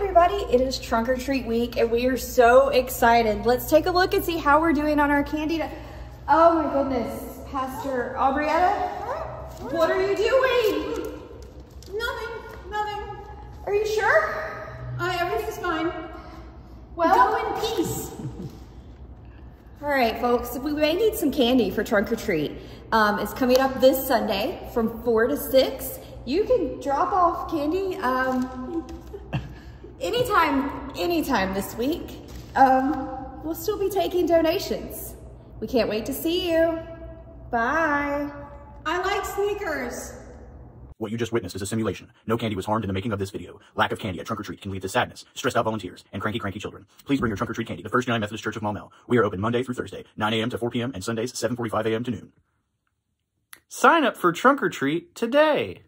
everybody, it is trunk or treat week and we are so excited. Let's take a look and see how we're doing on our candy. Oh my goodness, Pastor Aubrietta, what are you doing? Nothing, nothing. Are you sure? Uh, everything's fine. Well, Go in peace. all right, folks, we may need some candy for trunk or treat. Um, it's coming up this Sunday from four to six. You can drop off candy um, anytime, anytime this week. Um, we'll still be taking donations. We can't wait to see you. Bye. I like sneakers. What you just witnessed is a simulation. No candy was harmed in the making of this video. Lack of candy at trunk or treat can lead to sadness, stressed out volunteers, and cranky, cranky children. Please bring your trunk or treat candy to First United Methodist Church of Maumelle. We are open Monday through Thursday, 9 a.m. to 4 p.m. and Sundays, 7.45 a.m. to noon. Sign up for Trunk or Treat today.